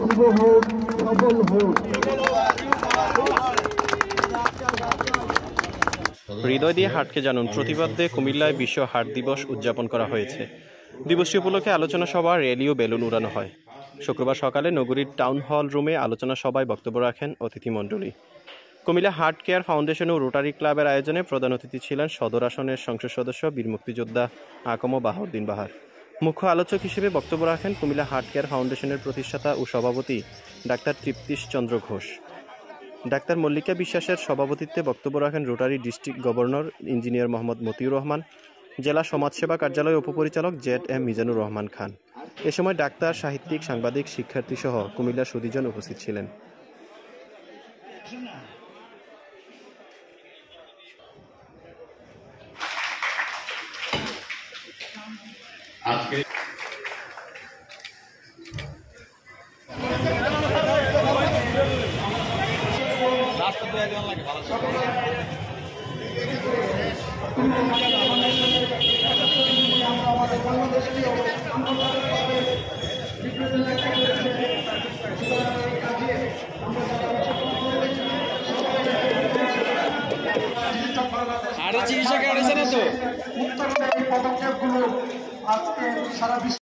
শুভ হোক সফল হোক হৃদয় দিয়ে হাটকে জানুন প্রতিবাদে কুমিল্লায় বিশ্ব হাট দিবস উদযাপন করা হয়েছে। দিবসটি উপলক্ষে আলোচনা সভা, র্যালি ও বেলুন উড়ানো হয়। শুক্রবার সকালে নগরীর টাউন হল রুমে আলোচনা সভায় বক্তব্য রাখেন অতিথিমণ্ডলী কুমিল্লা হার্ট কেয়ার ফাউন্ডেশন ও রোটারি ক্লাবের আয়োজনে প্রধান অতিথি ছিলেন সদর আসনের সংসদ সদস্য, বীর মুক্তিযোদ্ধা আকম বাহাউদ্দিন বাহার। মুখ্য আলোচক হিসেবে বক্তব্য রাখেন কুমিল্লা হার্ট কেয়ার ফাউন্ডেশনের প্রতিষ্ঠাতা ও সভাপতি ডাক্তার তৃপ্তিশ চন্দ্র ঘোষ। ডাক্তার মল্লিকা বিশ্বাসের সভাপতিত্বে বক্তব্য রাখেন rotary district governor engineer Mohammad Motiur Rahman, জেলা সমাজসেবা কার্যালয়ের উপপরিচালক জেড এম মিজানুর রহমান খান। এ সময় ডাক্তার, সাহিত্যিক, সাংবাদিক, শিক্ষার্থী সহ কুমিল্লার সুদীজন উপস্থিত ছিলেন। আজকে আরে চিকিৎসা কার্ড আছে না তো? উত্তরণের এই পদক্ষেপগুলো আজকে সারা বিশ্ব